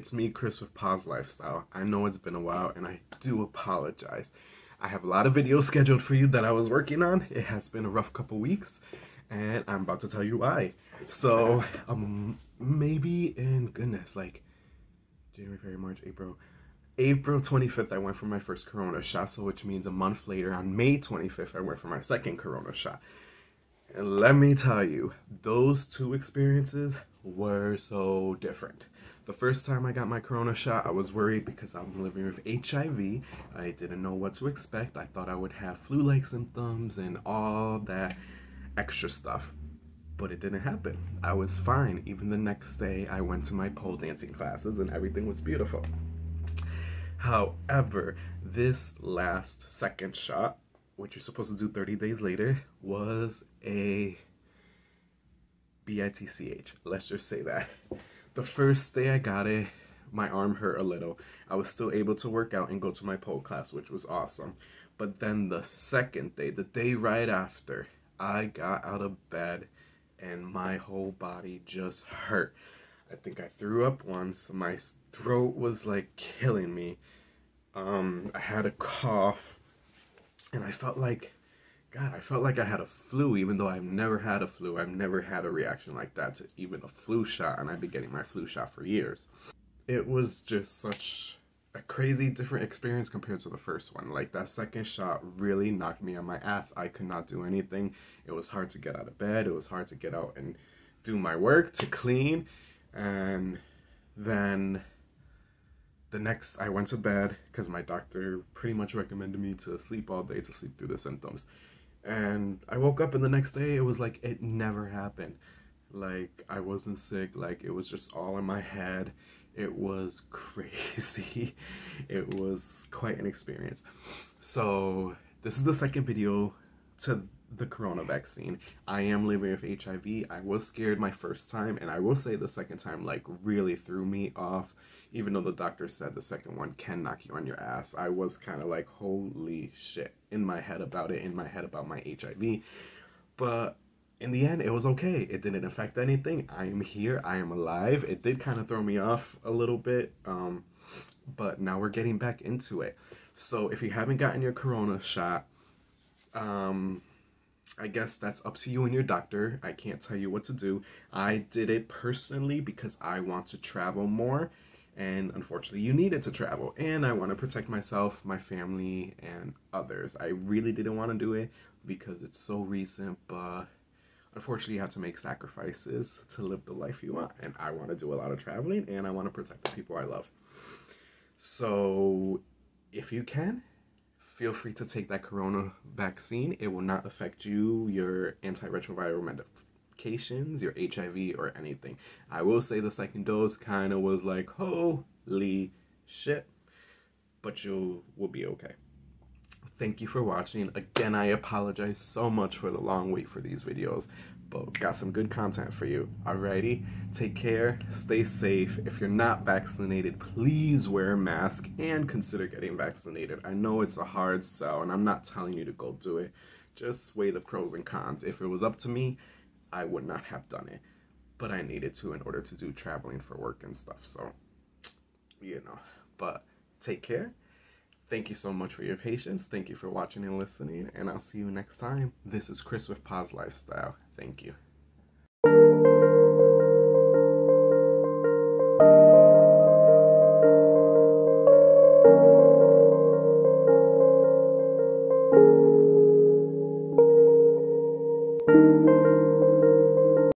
it's me, Chris with Poz Lifestyle. I know it's been a while and I do apologize. I have a lot of videos scheduled for you that I was working on. It has been a rough couple weeks and I'm about to tell you why. So, um, maybe in goodness, like January, February, March, April, April 25th, I went for my first Corona shot, so which means a month later, on May 25th, I went for my second Corona shot. And let me tell you, those two experiences were so different. The first time I got my Corona shot, I was worried because I'm living with HIV. I didn't know what to expect. I thought I would have flu-like symptoms and all that extra stuff. But it didn't happen. I was fine. Even the next day, I went to my pole dancing classes and everything was beautiful. However, this last second shot, which you're supposed to do 30 days later, was a BITCH. Let's just say that. The first day I got it, my arm hurt a little. I was still able to work out and go to my pole class, which was awesome. But then the second day, the day right after, I got out of bed and my whole body just hurt. I think I threw up once. My throat was like killing me. Um, I had a cough and I felt like, God, I felt like I had a flu, even though I've never had a flu. I've never had a reaction like that to even a flu shot, and I've been getting my flu shot for years. It was just such a crazy different experience compared to the first one. Like that second shot really knocked me on my ass. I could not do anything. It was hard to get out of bed. It was hard to get out and do my work, to clean. And then the next, I went to bed because my doctor pretty much recommended me to sleep all day to sleep through the symptoms. And I woke up and the next day it was like it never happened. Like I wasn't sick, like it was just all in my head. It was crazy. It was quite an experience. So this is the second video to the corona vaccine. I am living with HIV. I was scared my first time, and I will say the second time like really threw me off. Even though the doctor said the second one can knock you on your ass, I was kind of like, holy shit, in my head about it, in my head about my HIV. But in the end, it was okay. It didn't affect anything. I am here. I am alive. It did kind of throw me off a little bit, um, but now we're getting back into it. So if you haven't gotten your corona shot, um, I guess that's up to you and your doctor. I can't tell you what to do. I did it personally because I want to travel more and unfortunately you needed to travel and I want to protect myself, my family, and others. I really didn't want to do it because it's so recent, but unfortunately you have to make sacrifices to live the life you want and I want to do a lot of traveling and I want to protect the people I love. So if you can, feel free to take that corona vaccine. It will not affect you, your antiretroviral medications, your HIV, or anything. I will say the second dose kind of was like, holy shit, but you will be okay. Thank you for watching. Again, I apologize so much for the long wait for these videos, but got some good content for you. Alrighty, take care, stay safe. If you're not vaccinated, please wear a mask and consider getting vaccinated. I know it's a hard sell, and I'm not telling you to go do it. Just weigh the pros and cons. If it was up to me, I would not have done it. But I needed to in order to do traveling for work and stuff. So, you know. But take care. Thank you so much for your patience. Thank you for watching and listening. And I'll see you next time. This is Chris with Poz Lifestyle. Thank you.